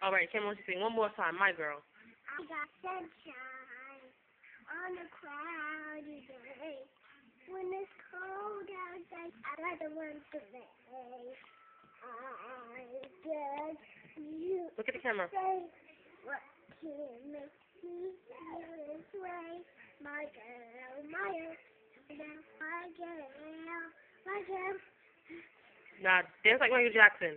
All right, Kim, why don't you sing one more time, My Girl. I got sunshine on a cloudy day. When it's cold outside, I the one. I just you Look at the camera. say what can make me feel this way. My girl, my girl, my girl, my girl. Now, dance like Michael Jackson.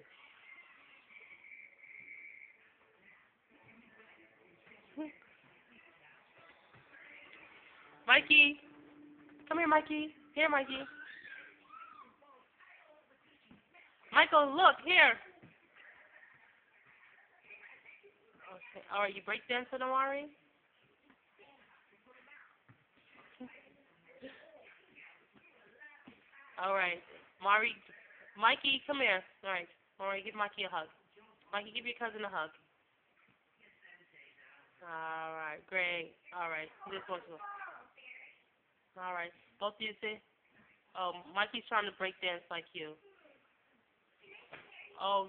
Mikey. Come here, Mikey. Here, Mikey. Michael, look, here. Okay. All right, you break dancing, Amari? All right. Mari, Mikey, come here. All right. All right, give Mikey a hug. Mikey, give your cousin a hug. All right, great. All right, this one's All right, both of you say. Oh, Mikey's trying to break dance like you. Oh.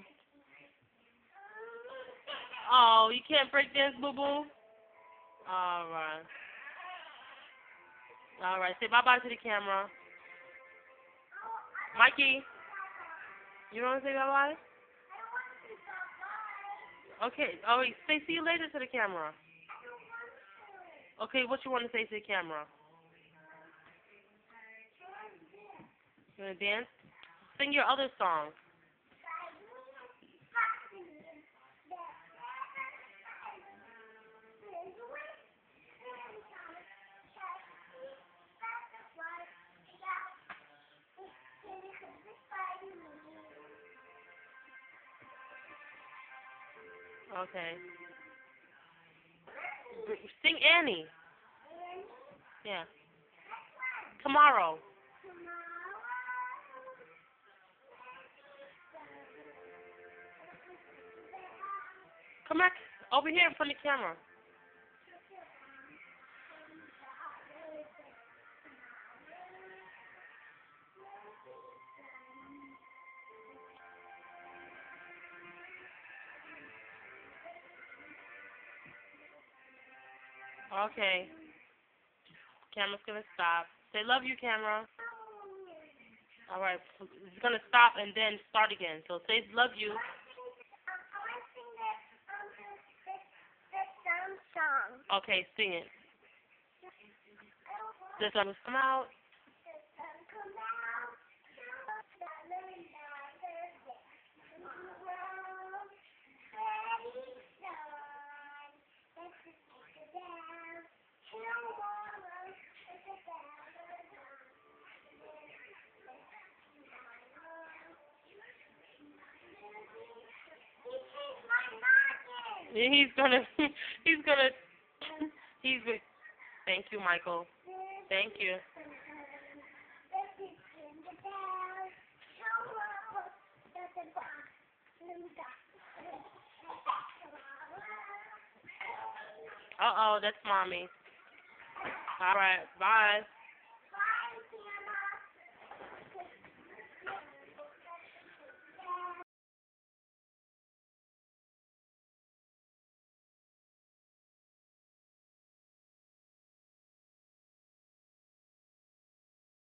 Oh, you can't break dance, boo boo. All right. All right, say bye bye to the camera. Mikey, you don't want to say bye bye? Okay. Oh. Say see you later to the camera. Okay, what you want to say to the camera? You want to dance? Sing your other song. Okay. Sing Annie. Yeah. Tomorrow. Come back over here in front of the camera. Okay. Camera's gonna stop. Say love you, camera. All right. It's gonna stop and then start again. So say love you. Song. Okay, sing it. The sun come out. He's gonna. He's gonna. He's. Thank you, Michael. Thank you. Uh oh, that's mommy. All right, bye.